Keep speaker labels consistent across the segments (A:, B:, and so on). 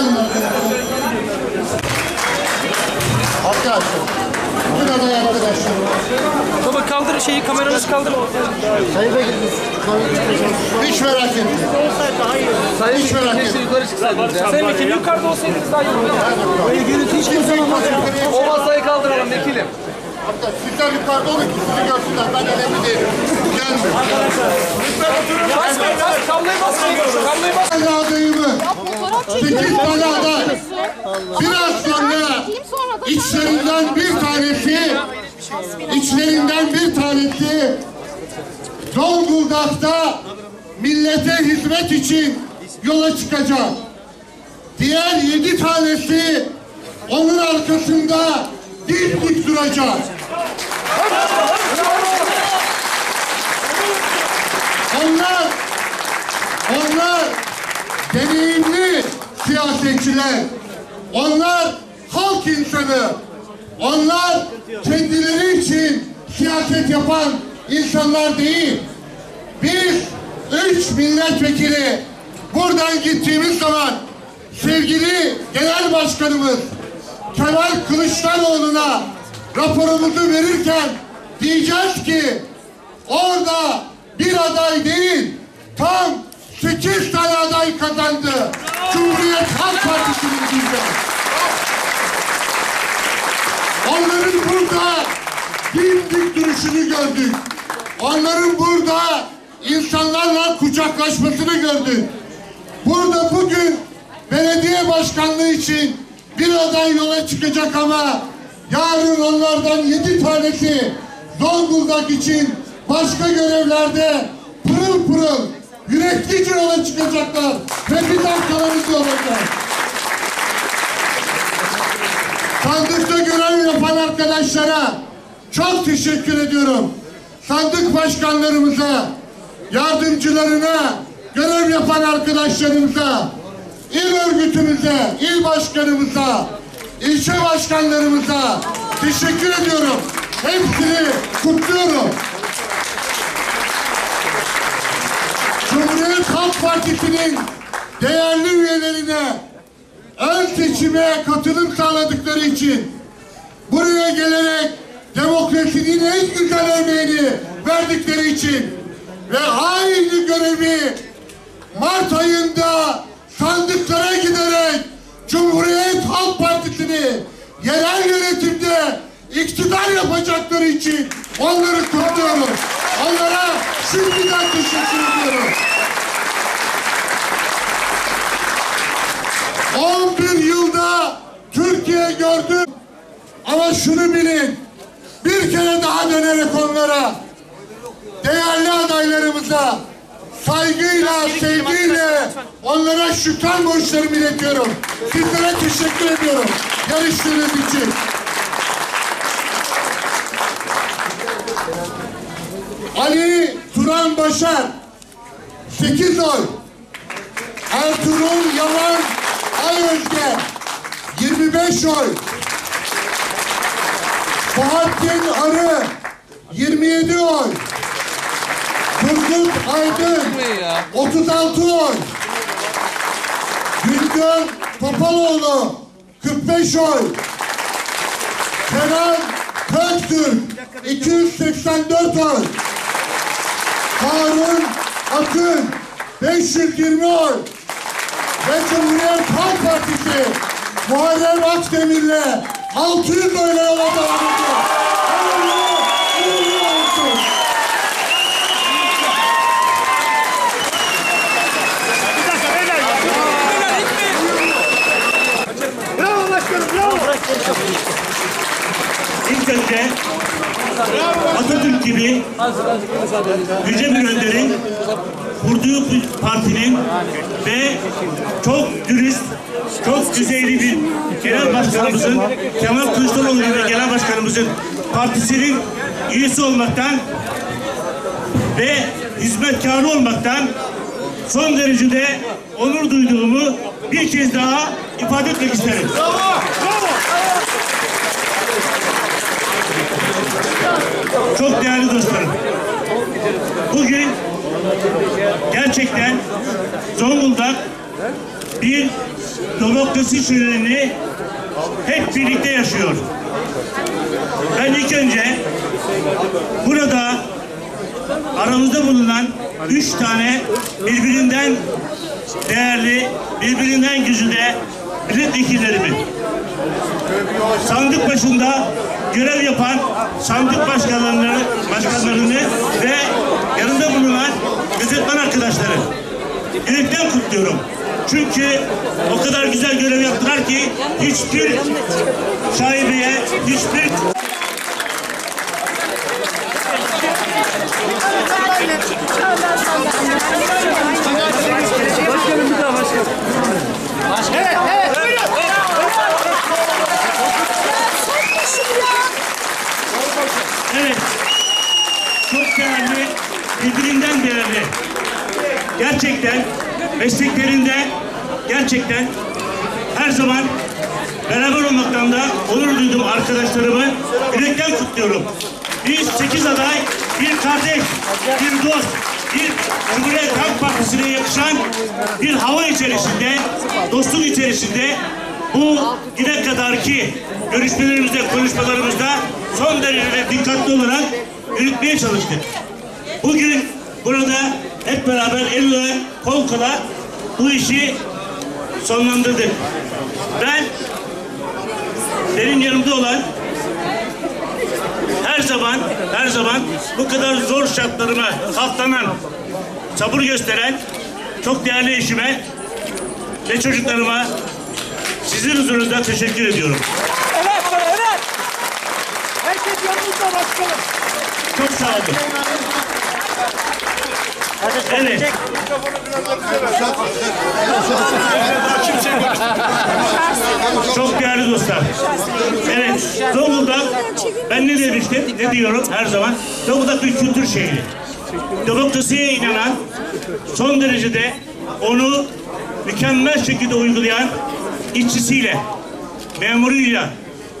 A: Gelin arkadaşlar. Arkadaşlar. Bugün aday arkadaşlar.
B: Baba kaldır şeyi kameranızı kaldır.
A: Sayın Bekir. Hiç merak etmeyin. Hiç merak etmeyin.
C: Yukarı çıksaydınız ya.
B: Sayın Vekilim yukarıda olsaydınız daha iyi olurdu.
A: Hiç kimse olmaz.
C: O masayı kaldıralım vekilim.
A: Hatta sizler yukarıda olun ki sizi görsünler. Ben önemli değilim. Gelmiyor.
B: Basmayın bas. Kabloyu basmayın. Kabloyu bas.
A: Ben adayımı. Sekiz tane aday. Biraz sonra içlerinden bir tanesi içlerinden bir tanesi Zonguldak'ta millete hizmet için yola çıkacak. Diğer yedi tanesi onun arkasında dimdik duracak. Onlar onlar deneyimli siyasetçiler. Onlar halk insanı. Onlar kendileri için siyaset yapan insanlar değil. Biz üç milletvekili buradan gittiğimiz zaman sevgili genel başkanımız Kemal Kılıçdaroğlu'na raporumuzu verirken diyeceğiz ki orada bir aday değil tam sekiz tane aday kazandı. Cumhuriyet Halk Partisi'nin bizde. Onların burada dimdik duruşunu gördük. Onların burada insanlarla kucaklaşmasını gördük. Burada bugün belediye başkanlığı için bir aday yola çıkacak ama yarın onlardan yedi tanesi Zonguldak için başka görevlerde pırıl pırıl yüreklice yola çıkacaklar ve bir dakikalarımız olacak. Sandıkta görev yapan arkadaşlara çok teşekkür ediyorum. Sandık başkanlarımıza, yardımcılarına, görev yapan arkadaşlarımıza, il örgütümüze, il başkanımıza, ilçe başkanlarımıza teşekkür ediyorum. Hepsini kutluyorum. Cumhuriyet Halk Partisi'nin değerli üyelerine ön seçime katılım sağladıkları için buraya gelerek demokrasinin en güzel örneğini verdikleri için ve aynı görevi Mart ayında sandıklara giderek Cumhuriyet Halk Partisi'ni yerel yönetimde iktidar yapacakları için onları kutluyorum. Onlara şimdiden teşekkür ediyorum. 11 yılda Türkiye gördü. Ama şunu bilin. Bir kere daha dönerek onlara değerli adaylarımıza saygıyla, sevgiyle onlara şükran borçlarımı iletiyorum. Sizlere teşekkür ediyorum. Yarıştığınız için. Ali Turan Başar 8 oy. Ertuğrul Yaman Ayözge 25 oy. Bahattin Arı 27 oy. Turgut Aydın 36 oy. Güngör Topaloğlu 45 oy. Kenan Köktürk 284 oy. Harun Akın 520 oy. Ve Cumhuriyet Halk Partisi. Muharrem Akdemir'le 600 oyla yola devam ediyor.
D: İlk önce Atatürk gibi yüce bir önderin kurduğu partinin ve çok dürüst, çok düzeyli bir genel başkanımızın, Kemal Kılıçdaroğlu gibi genel başkanımızın partisinin üyesi olmaktan ve hizmetkarı olmaktan son derecede onur duyduğumu bir kez daha ifade etmek isterim. Çok değerli dostlarım. Bugün gerçekten Zonguldak bir demokrasi şöleni hep birlikte yaşıyor. Ben ilk önce burada aramızda bulunan üç tane birbirinden değerli, birbirinden güzide milletvekillerimi sandık başında görev yapan sandık başkanlarını, başkanlarını ve yanında bulunan gözetmen arkadaşları yürekten kutluyorum. Çünkü o kadar güzel görev yaptılar ki hiçbir şaibeye, hiçbir Evet. Çok değerli, birbirinden değerli. Gerçekten mesleklerinde gerçekten her zaman beraber olmaktan da onur duydum arkadaşlarımı. Yürekten kutluyorum. Biz sekiz aday, bir kardeş, bir dost, bir Cumhuriyet Halk Partisi'ne yakışan bir hava içerisinde, dostluk içerisinde bu güne kadarki görüşmelerimizde, konuşmalarımızda son derece dikkatli olarak yürütmeye çalıştık. Bugün burada hep beraber el ele kol kola bu işi sonlandırdık. Ben benim yanımda olan her zaman her zaman bu kadar zor şartlarıma katlanan, sabır gösteren çok değerli eşime ve çocuklarıma sizin huzurunuzda teşekkür ediyorum.
B: Evet, evet. Herkes yanımızda başkanım.
D: Çok sağ olun. Evet. Çok değerli dostlar. Evet, Zonguldak, ben ne demiştim, ne diyorum her zaman? Zonguldak bir kültür şehri. Demokrasiye inanan, son derecede onu mükemmel şekilde uygulayan işçisiyle, memuruyla,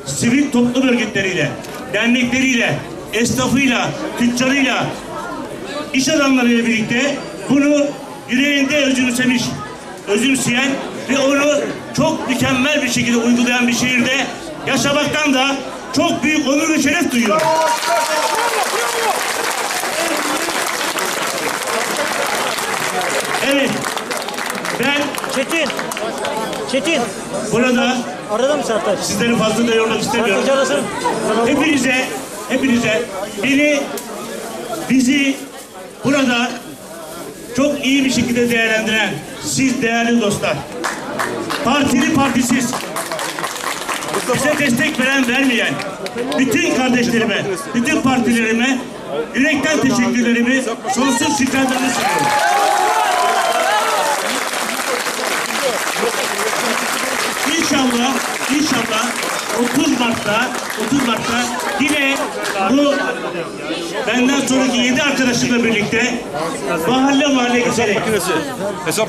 D: sivil toplum örgütleriyle, dernekleriyle, esnafıyla, tüccarıyla, iş adamlarıyla birlikte bunu yüreğinde özümsemiş, özümseyen ve onu çok mükemmel bir şekilde uygulayan bir şehirde yaşamaktan da çok büyük onur ve şeref duyuyorum. Evet, ben
E: Çetin. Çetin.
D: burada
E: Arada mı Sertaç?
D: sizleri fazla da yormak istemiyorum.
E: Sertaç arasın.
D: Hepinize, hepinize beni, bizi burada çok iyi bir şekilde değerlendiren siz değerli dostlar. Partili partisiz. Bize destek veren vermeyen bütün kardeşlerime, bütün partilerime yürekten teşekkürlerimi, sonsuz şükranlarımı sunuyorum. İnşallah, inşallah 30 Mart'ta, 30 Mart'ta yine bu benden sonraki yedi arkadaşımla birlikte mahalle mahalle geçerek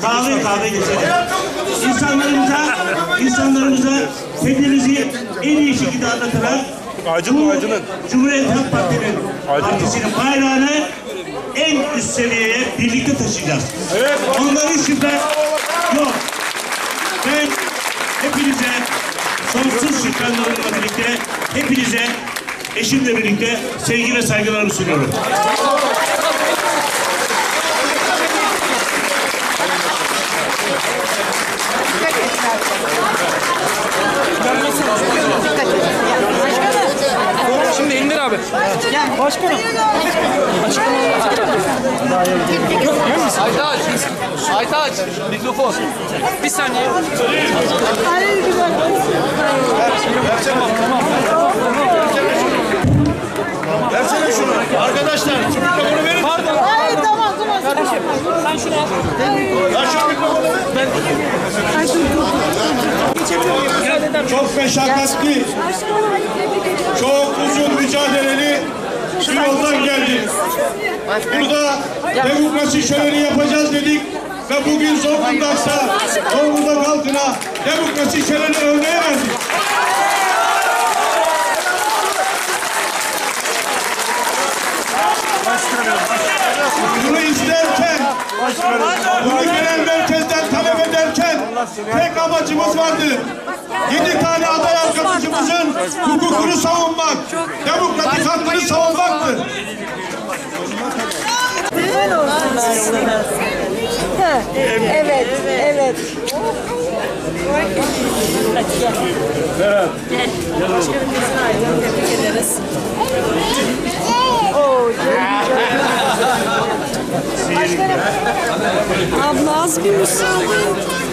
D: kahve kahve geçerek insanlarımıza, insanlarımıza kendimizi en iyi şekilde anlatarak bu Cumhuriyet Halk Parti'nin partisinin bayrağını en üst seviyeye birlikte taşıyacağız. Ondan hiç şüphe yok. Ben hepinize sonsuz şükranlarımla birlikte hepinize eşimle birlikte sevgi ve saygılarımı sunuyorum.
C: Şimdi indir abi.
E: Başkanım.
C: Aytaç. Aytaç. Mikrofon. Bir saniye.
A: Arkadaşlar şu mikrofonu verin.
F: Hayır tamam tamam.
E: Sen şunu yap.
A: Ya şu mikrofonu verin.
G: Çok meşakkatli, çok uzun mücadeleli bir yoldan geldik. Burada demokrasi şöleni yapacağız dedik ve bugün Zonguldak'ta, Zonguldak halkına demokrasi şöleni örneği verdik. Bunu isterken, bunu genel merkezden talep ederken tek amacımız vardı. Yedi tane aday arkadaşımızın hukukunu savunmak, demokratik hakkını savunmaktı.
B: Evet, evet. Abla az bir müsaade.